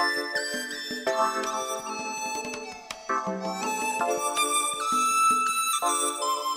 you